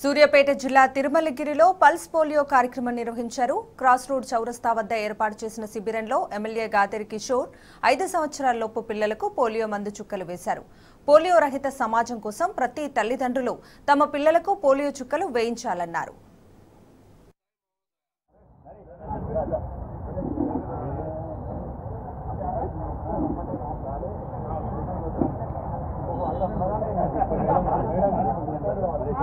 సూర్యాపేట జిల్లా తిరుమలగిరిలో pulse polio కార్యక్రమం నిర్వహించారు. క్రాస్ రోడ్ చౌరస్తా వద్ద ఏర్పాటు చేసిన శిబిరంలో ఎమ్మెల్యే గాదిరి కిషోర్ ఐదు సంవత్సరాలలోపు పిల్లలకు పోలియో మందు చుక్కలు వేశారు. పోలియో రహిత సమాజం కోసం ప్రతి తల్లిదండ్రులు తమ పిల్లలకు పోలియో చుక్కలు వేయించాలన్నారు.